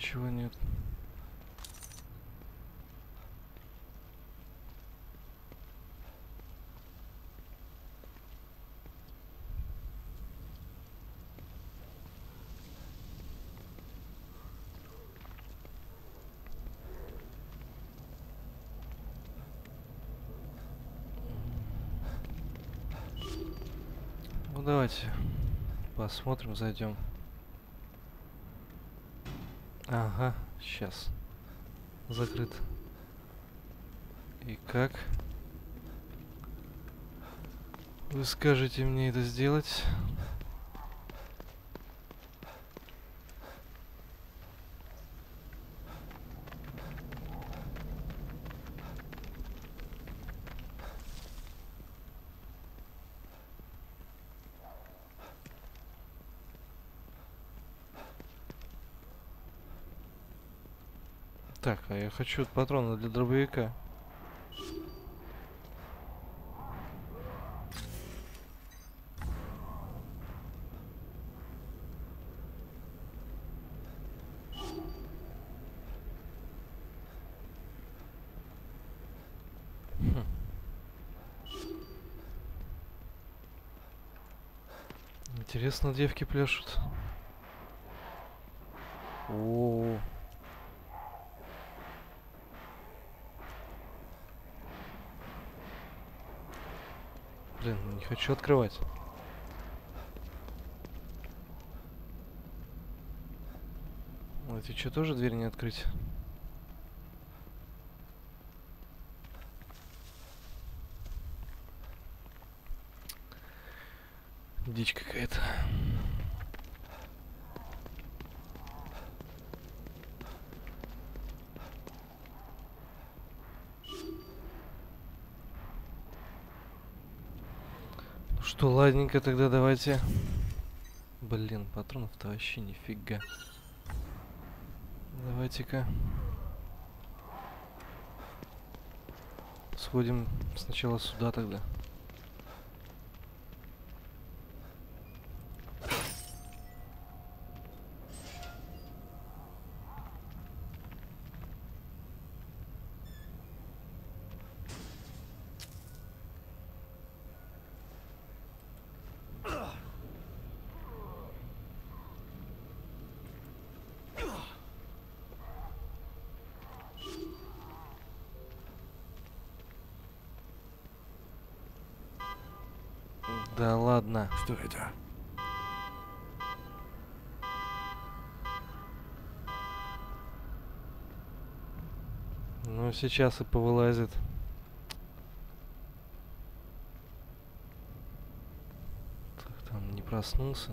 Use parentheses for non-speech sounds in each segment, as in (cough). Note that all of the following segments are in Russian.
ничего нет. Ну давайте посмотрим, зайдем. Ага, сейчас. Закрыт. И как? Вы скажете мне это сделать? Так, а хочу патроны для дробовика. Хм. Интересно, девки пляшут. О, Блин, не хочу открывать. Эти что, тоже дверь не открыть? Дичь какая-то. Ну что, ладненько, тогда давайте. Блин, патронов-то вообще нифига. Давайте-ка. Сходим сначала сюда тогда. Да ладно. Что это? Ну, сейчас и повылазит. Так, там не проснулся.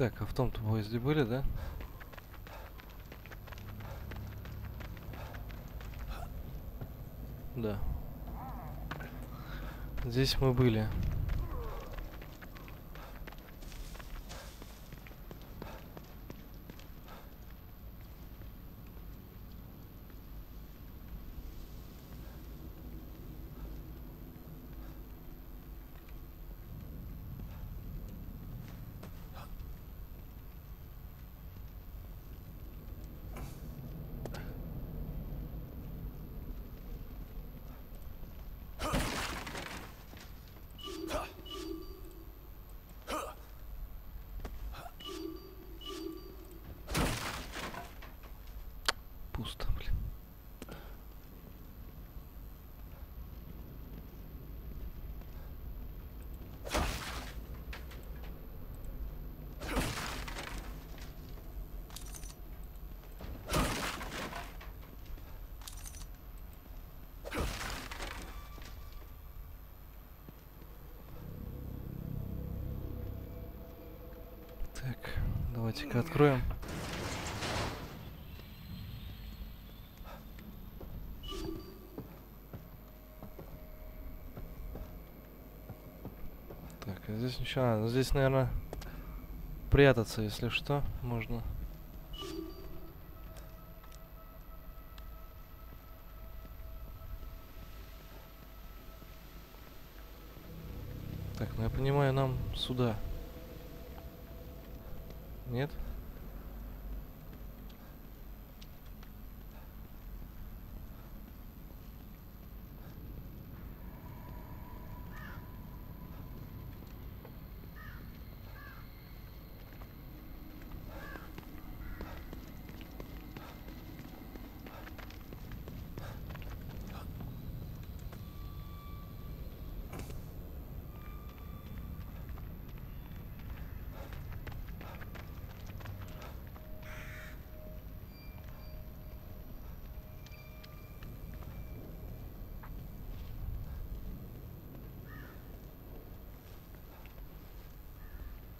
Так, а в том-то поезде были, да? Да. Здесь мы были. Пусто, блин. Давайте-ка откроем. Так, а здесь ничего. А, ну здесь, наверное, прятаться, если что, можно. Так, ну я понимаю, нам сюда. Нет?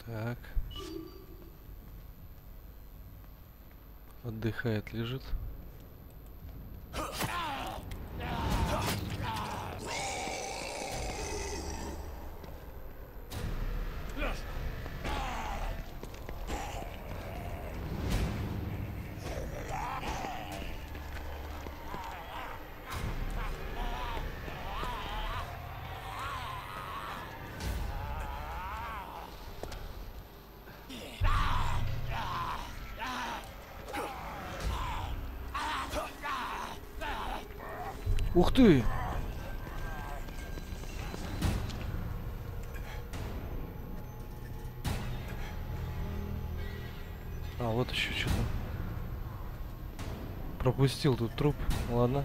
Так. Отдыхает, лежит. Ух ты! А, вот еще что-то. Пропустил тут труп. Ладно.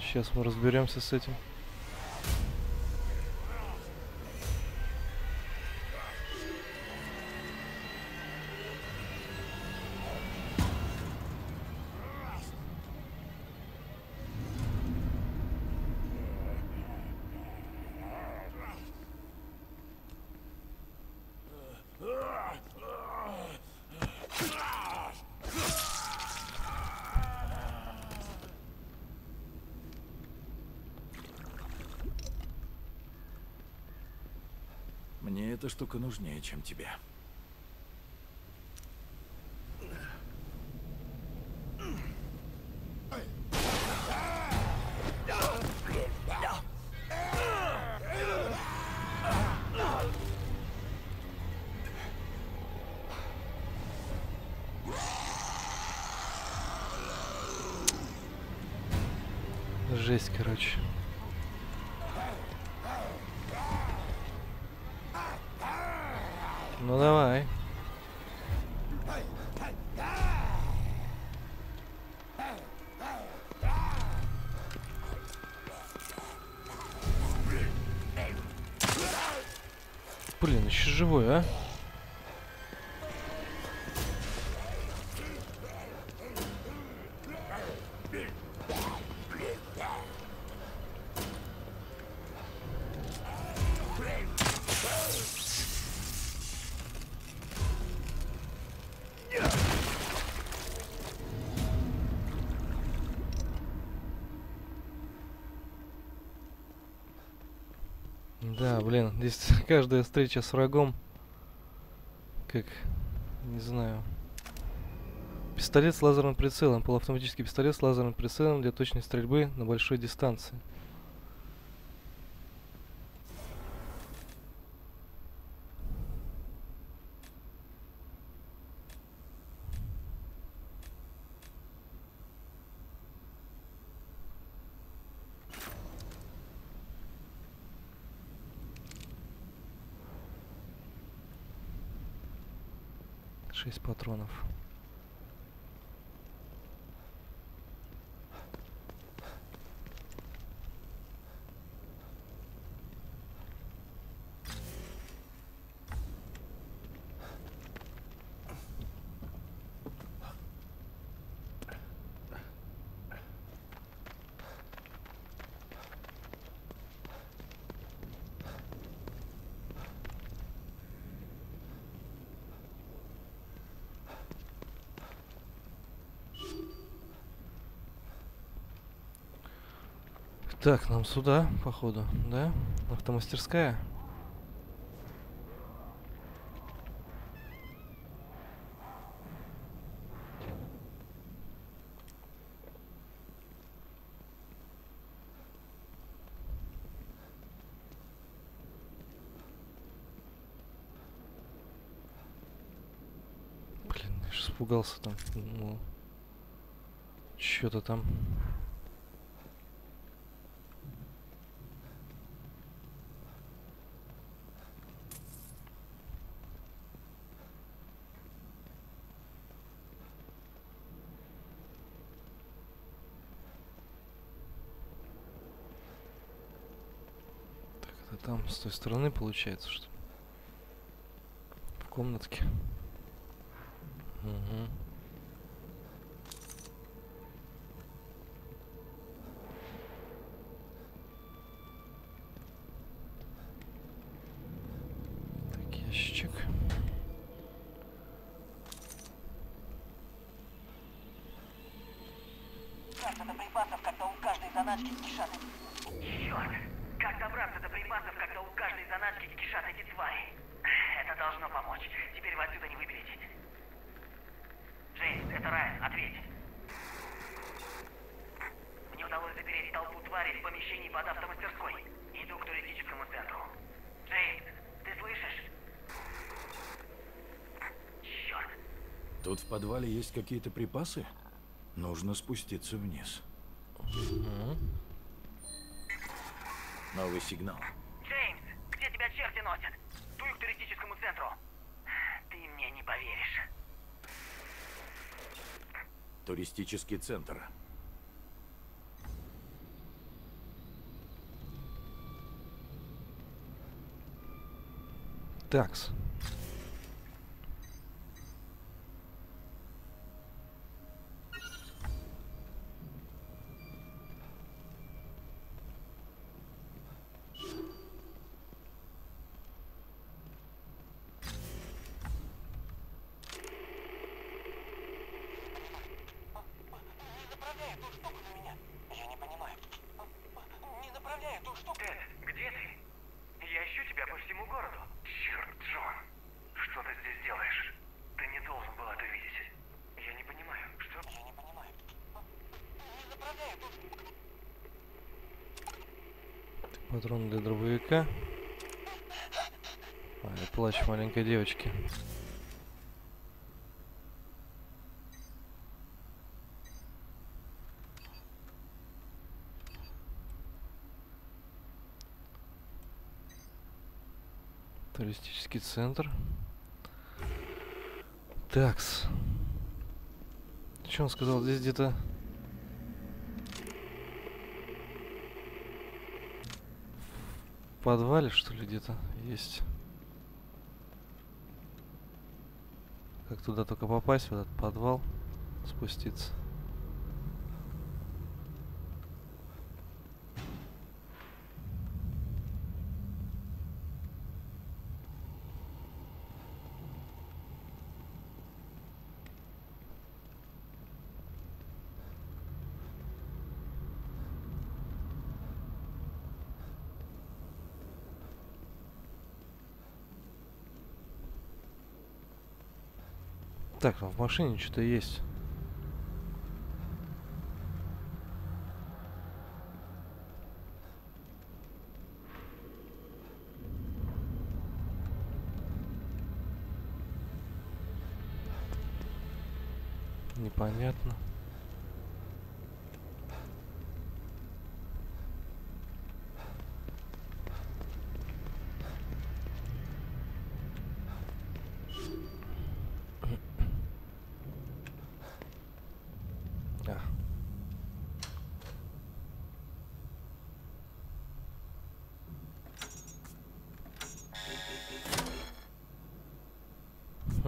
Сейчас мы разберемся с этим. Эта штука нужнее, чем тебе. Жесть, короче. Ну давай. Блин, еще живой, а? Блин, здесь (laughs) каждая встреча с врагом, как, не знаю. Пистолет с лазерным прицелом, полуавтоматический пистолет с лазерным прицелом для точной стрельбы на большой дистанции. Шесть патронов. Так, нам сюда, походу, да? Автомастерская. Блин, я ж испугался там. Ну, Что-то там. Так, это там с той стороны получается, что? В комнатке. Мгм. Так, ящичек. Карта до припасов, когда у каждой заначки кишат. Черт! Как добраться до припасов, когда у каждой заначки кишат эти твари? Это должно помочь. Теперь вы отсюда не выберетесь. Джеймс, это Райан, ответь. Мне удалось запереть толпу тварей в помещении под автомастерской. Иду к туристическому центру. Джеймс, ты слышишь? Черт! Тут в подвале есть какие-то припасы? Нужно спуститься вниз. Новый сигнал. Джеймс, где тебя черти носят? Дуй к туристическому центру. Ты мне не поверишь. Туристический центр. Такс. Не направляй эту штуку на меня. Я не понимаю. Не направляй эту штуку. Тед, где ты? Я ищу тебя по всему городу. Черт, Джон. Что ты здесь делаешь? Ты не должен был это видеть. Я не понимаю, что... Я не понимаю. Не направляй эту штуку. Патрон для дробовика. А, плач маленькой девочки. Туристический центр. Такс. Что он сказал? Здесь где-то... В подвале, что ли, где-то есть. Как туда только попасть, в этот подвал, спуститься. Так, а в машине что-то есть.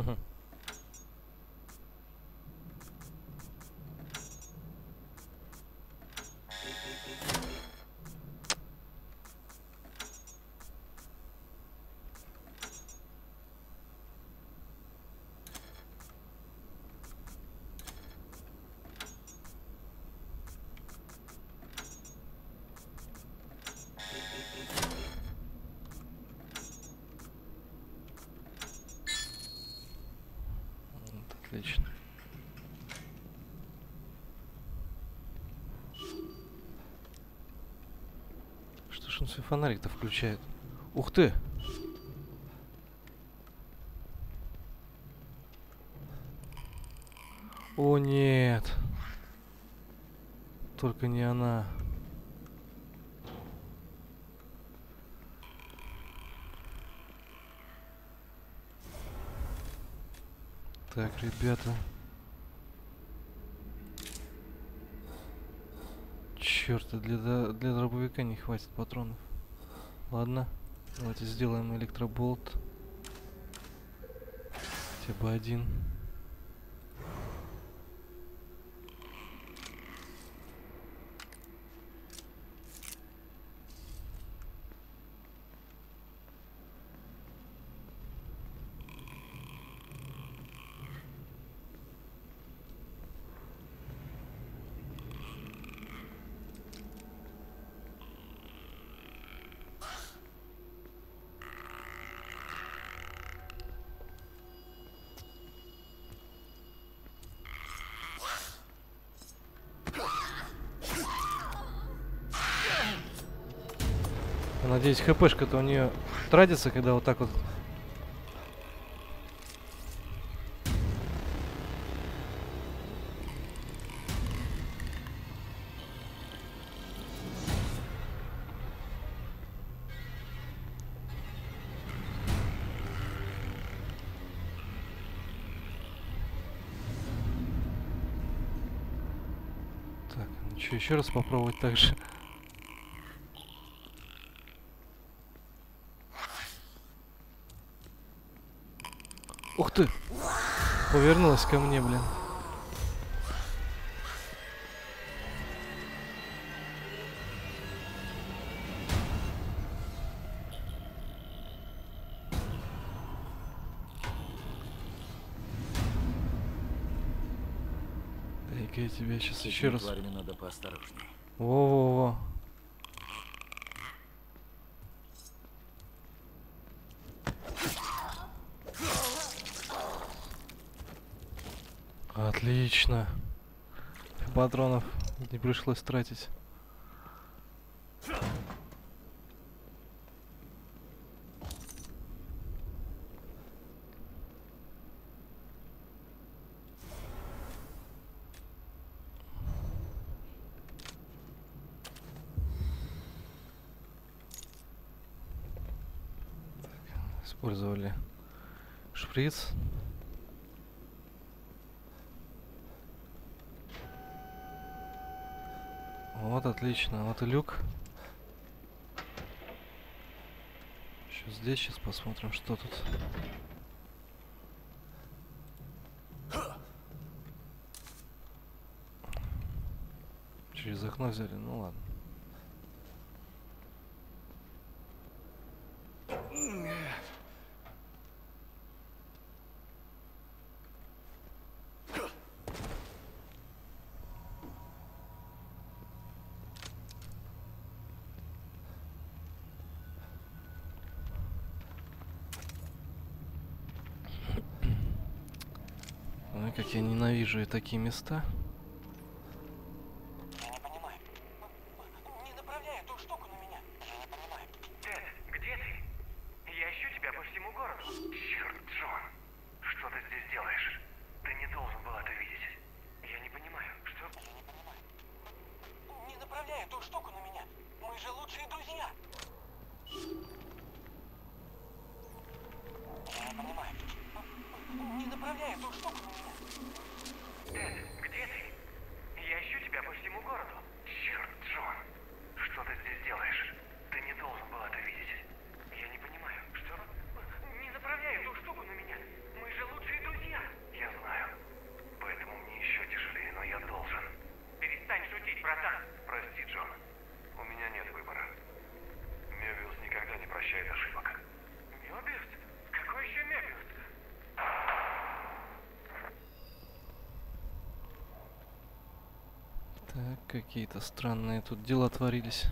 Mm-hmm. Что он свой фонарик-то включает? Ух ты! О нет! Только не она. Так, ребята. Черт, для, дра- для дробовика не хватит патронов. Ладно, давайте сделаем электроболт. Хотя бы один. Я Надеюсь, хпшка-то у нее тратится, когда вот так вот. Так, ну что, еще раз попробовать так же. Ух ты! Повернулась ко мне, блин. Дай-ка я тебя сейчас еще раз... Во-во-во. Отлично. Патронов не пришлось тратить. Использовали шприц. Вот, отлично. Вот и люк. Еще здесь сейчас посмотрим, что тут. Через окно взяли, ну ладно. Ой, как я ненавижу и такие места. Я не понимаю. Не направляй эту штуку на меня. Я не понимаю. Тед, где ты? Я ищу тебя по всему городу. Черт, Джон. Что ты здесь делаешь? Ты не должен был это видеть. Я не понимаю, что... Я не понимаю. Не направляй эту штуку на меня. Мы же лучшие друзья. Я не понимаю. Не направляй эту штуку на меня. Тед, где ты? Я ищу тебя по всему городу. Черт, Джон. Что ты здесь делаешь? Ты не должен был это видеть. Я не понимаю, что... Не направляй эту штуку на меня. Мы же лучшие друзья. Я знаю. Поэтому мне еще тяжелее, но я должен. Перестань шутить, братан. Прости, Джон. У меня нет выбора. Мебиус никогда не прощает ошибок. Мебиус? Какой еще Мебиус? Так, какие-то странные тут дела творились.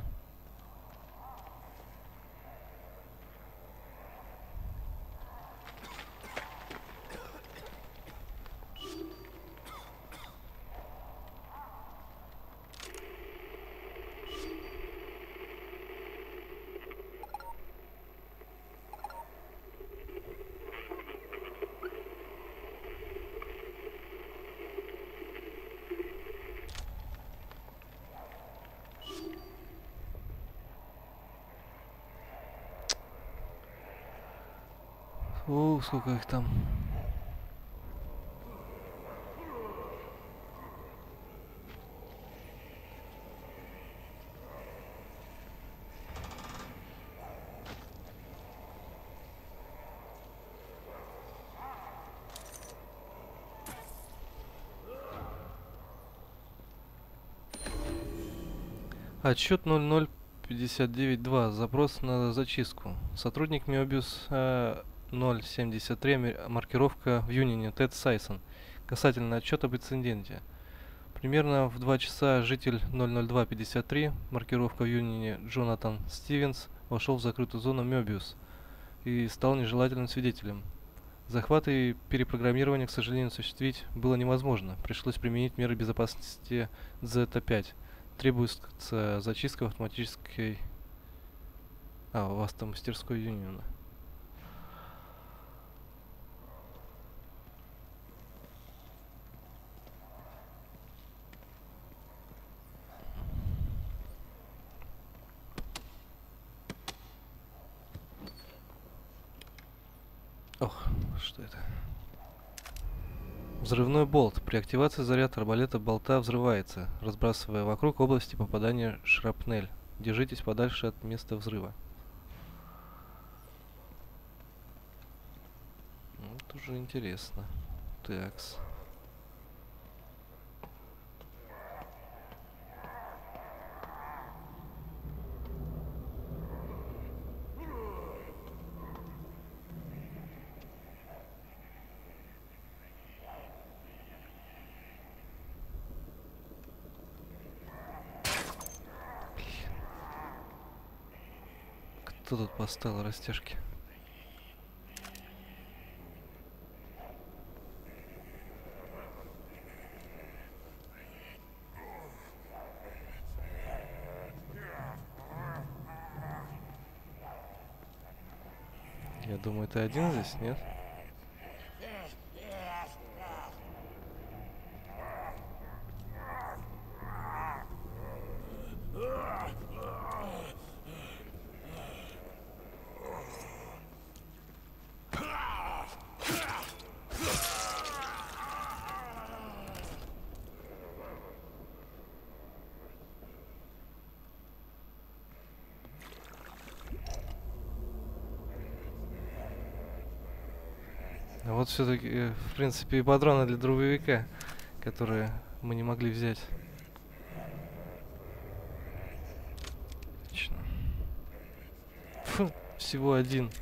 О, сколько их там. Отчет 00592. Запрос на зачистку. Сотрудник Мебиус э, 073. ами- Маркировка в Юнине. Тед Сайсон. Касательно отчет об инциденте. Примерно в 2 часа житель 00253, маркировка в Юнине Джонатан Стивенс, вошел в закрытую зону Мебиус и стал нежелательным свидетелем. Захват и перепрограммирование, к сожалению, осуществить было невозможно. Пришлось применить меры безопасности Z5. Требуется зачистка в автоматической... А, у вас там мастерской Юниона. Ох, что это? Взрывной болт. При активации заряд арбалета болта взрывается, разбрасывая вокруг области попадания шрапнель. Держитесь подальше от места взрыва. Это уже интересно. Такс. Кто тут поставил растяжки? Я думаю, ты один здесь, нет? Все-таки, в принципе, и патроны для дробовика, которые мы не могли взять. Отлично. Фу, всего один.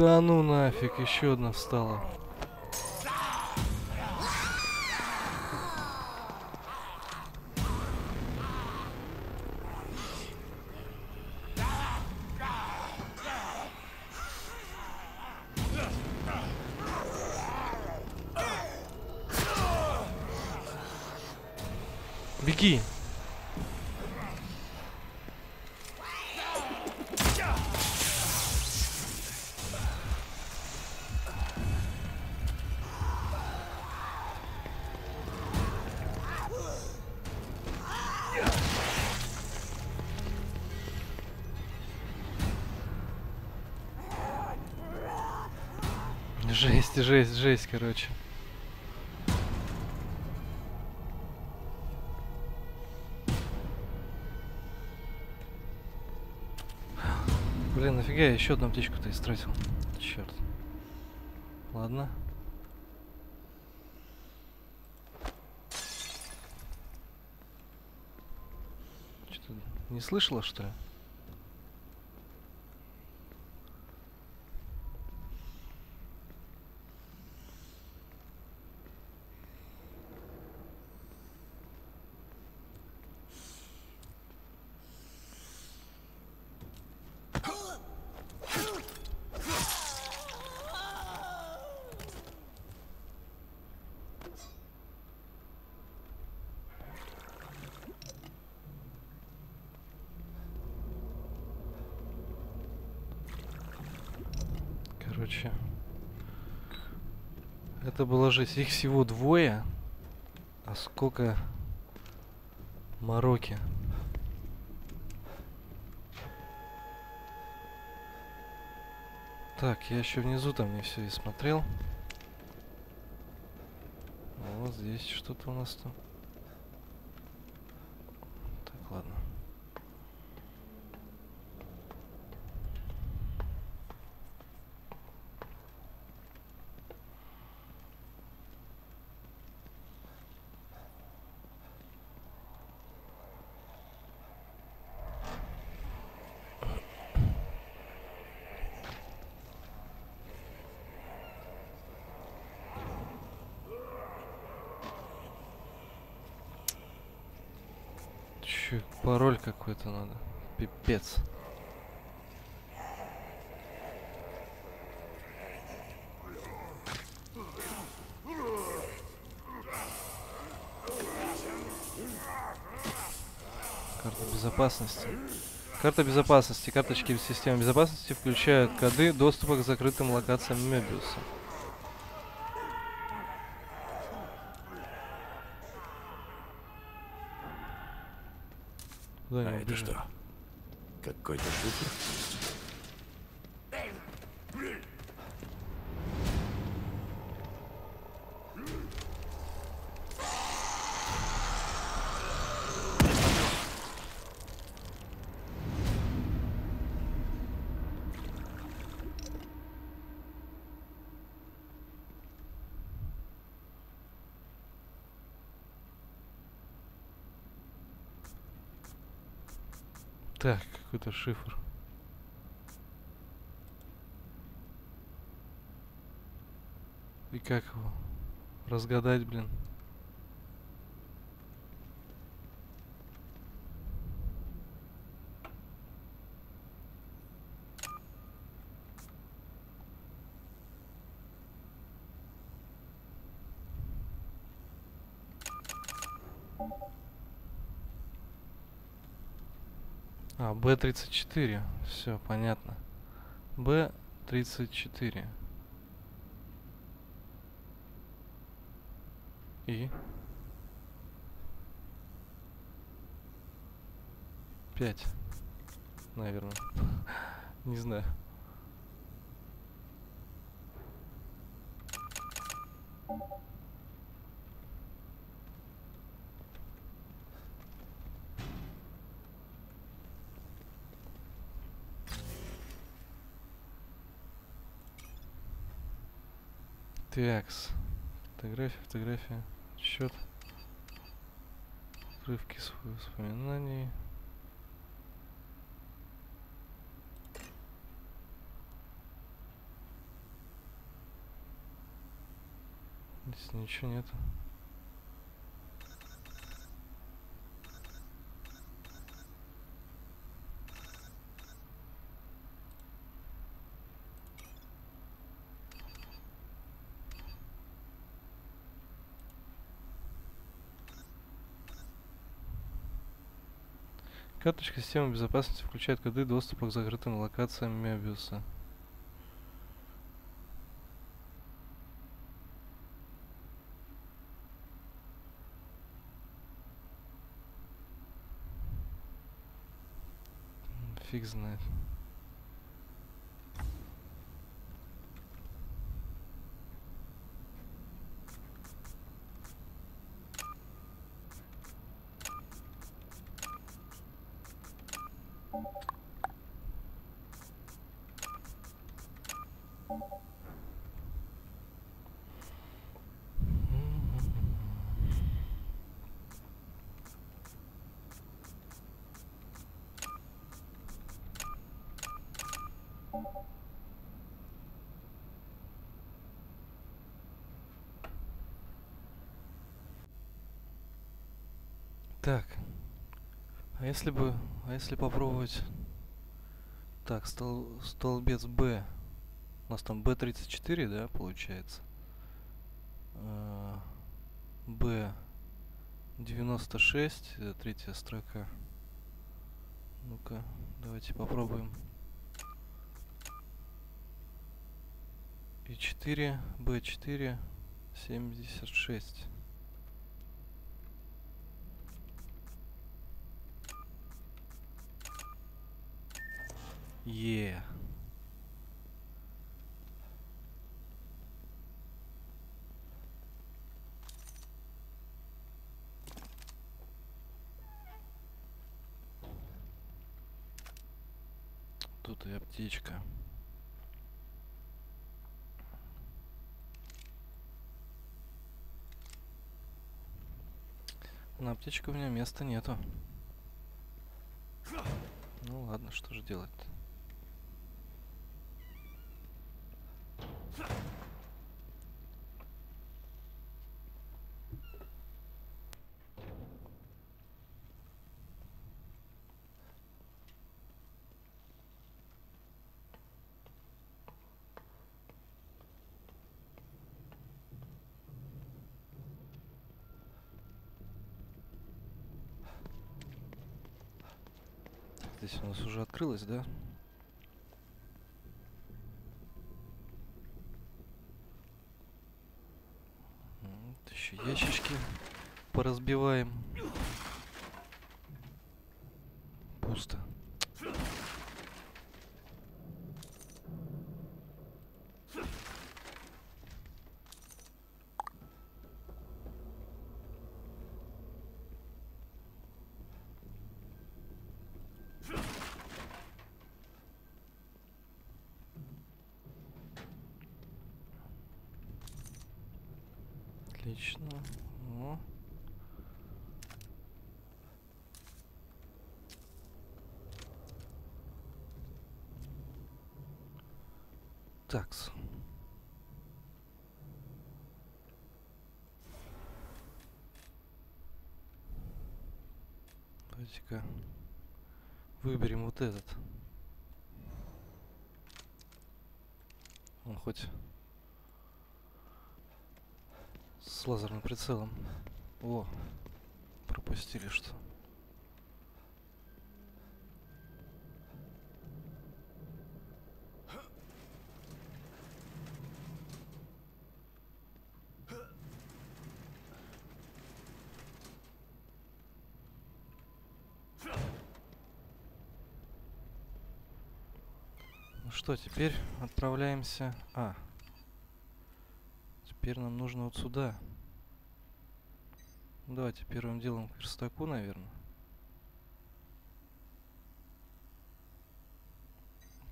Да ну нафиг, еще одна встала. Беги! жесть, жесть, короче. Блин, нафига я еще одну птичку-то истратил? Черт. Ладно. Что-то не слышала, что ли? Короче. Это было жесть. Их всего двое. А сколько мороки. Так, я еще внизу там не все и смотрел. А Вот здесь что-то у нас там. Так, ладно. Чё, пароль какой-то надо. Пипец. Карта безопасности. Карта безопасности. Карточки системы безопасности включают коды доступа к закрытым локациям Мебиуса. Что? Какой-то шифр? Так, какой-то шифр. И как его разгадать, блин? А, Б-34. Все, понятно. Б-34. И? Пять. Наверное. (laughs) Не знаю. Такс. Фотография, фотография. Счет. Отрывки своих воспоминаний. Здесь ничего нет. Карточка системы безопасности включает коды доступа к закрытым локациям Мебиуса. Фиг знает. Так. А если бы... А если попробовать... Так, стол, столбец Б. У нас там Б34, да, получается? А, Б 96, это третья строка. Ну-ка, давайте попробуем. И 4, Б4, 76. Е. Тут и аптечка. На аптечку у меня места нету. Ну ладно, что же делать -то? Здесь у нас уже открылось, да? Вот еще ящички поразбиваем. Пусто. Отлично. О. Такс. Давайте-ка выберем этот. Он хоть с лазерным прицелом. О, пропустили что. Ну что, теперь отправляемся... А, Теперь нам нужно вот сюда. Ну, давайте первым делом к верстаку, наверное.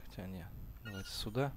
Хотя нет. Давайте сюда.